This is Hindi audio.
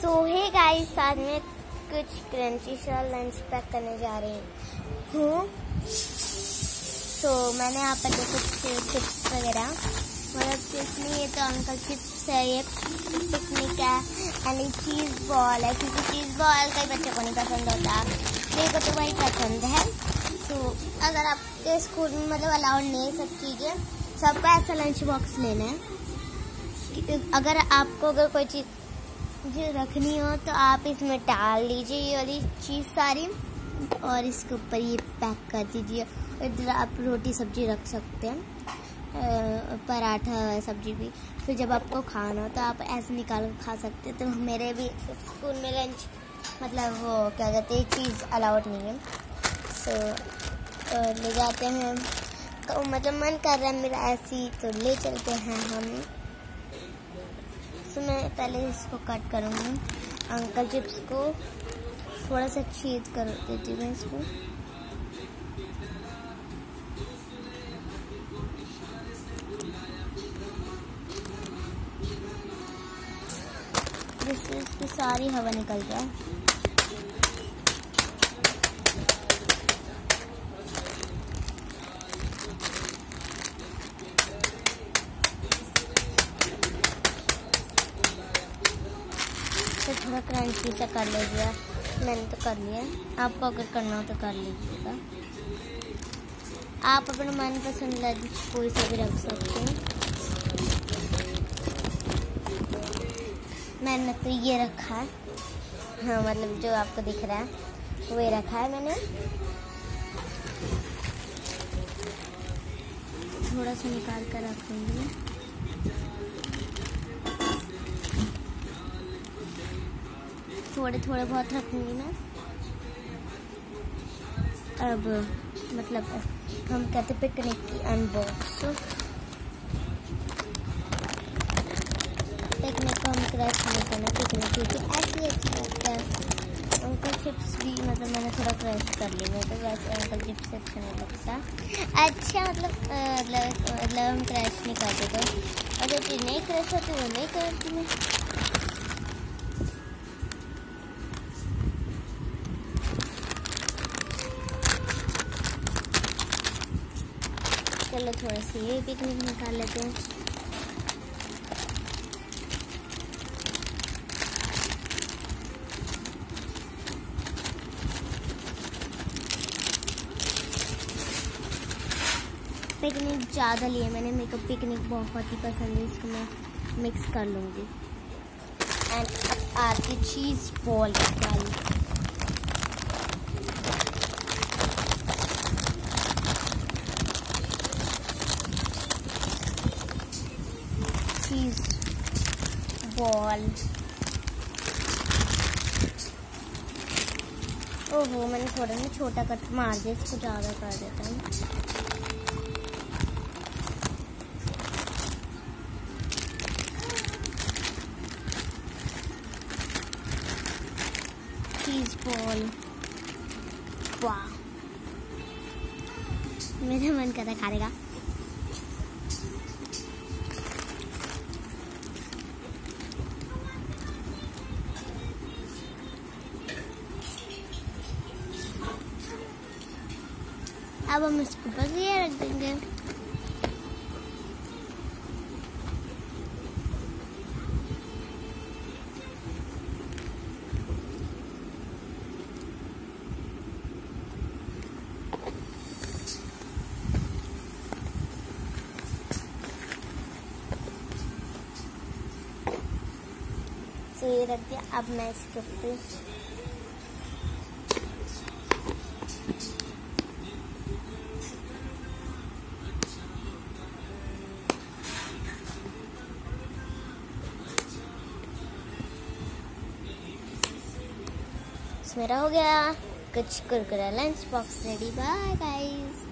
सो है गाइस साथ में कुछ क्रंची सा लंच पैक करने जा रही हूँ। तो मैंने यहाँ पर देखो चिप्स वगैरह। मतलब चिप्स नहीं है तो अंकल चिप्स है, ये पिकनिक है। एंड चीज़ बॉल है, क्योंकि चीज़ बॉल कई बच्चों को नहीं पसंद होता। मेरे को तो वही पसंद है। तो अगर आपके स्कूल में मतलब अलाउड नहीं सब चीज़ें, सबका ऐसा लंच बॉक्स लेना है। अगर आपको अगर कोई चीज़ जो रखनी हो तो आप इसमें डाल लीजिए ये वाली चीज़ सारी और इसके ऊपर ये पैक कर दीजिए। इधर आप रोटी सब्ज़ी रख सकते हैं पराठा सब्ज़ी भी। फिर जब आपको खाना हो तो आप ऐसे निकाल कर खा सकते हैं। तो मेरे भी स्कूल में लंच मतलब वो क्या कहते हैं, चीज़ अलाउड नहीं है। सो तो ले जाते हैं। तो मतलब मन कर रहा है मेरा ऐसी तो ले चलते हैं हम। तो मैं पहले इसको कट करूँगी। अंकल चिप्स को थोड़ा सा छेद कर देती हूँ इसको। जिससे इसकी सारी हवा निकल जाए। इसे थोड़ा क्रंची सा कर लीजिए मैंने तो कर लिया। आपको अगर करना हो तो कर लीजिएगा। आप अपने मनपसंद लंच कोई सा भी रख सकते हैं। मैंने तो ये रखा है। हाँ मतलब जो आपको दिख रहा है, वो रखा है मैंने। थोड़ा सा निकाल कर रखूँगी। थोड़े थोड़े बहुत रखूँगी मैं। अब मतलब हम कहते पिकनिक की अनबॉक्स पिकनिक को हम क्रैश नहीं करना पिकनिक क्योंकि ऐसे अच्छा लगता है। अंकल चिप्स भी मतलब मैंने थोड़ा क्रैश कर लिया तो वैसे अंकल चिप्स अच्छा नहीं लगता। अच्छा मतलब मतलब हम क्रैश नहीं करते तो। अगर चीज़ नहीं क्रैश होती, वो नहीं करती मैं। चलो थोड़ा सा ये पिकनिक निकाल लेते हैं। पिकनिक ज़्यादा लिए मैंने, मेरे को पिकनिक बहुत ही पसंद है, इसको मैं मिक्स कर लूँगी। एंड आती चीज़ बॉल वाली बॉल ओहो, मैंने थोड़ा ना छोटा कट मार दिया, इसको ज़्यादा कर देता हूँ। चीज़ बॉल वाह। मेरा मन कर रहा खाने का। अब हम इसको बस ये रख देंगे तो ये रख मेरा हो गया। कुछ कुरकुरा lunch box ready bye guys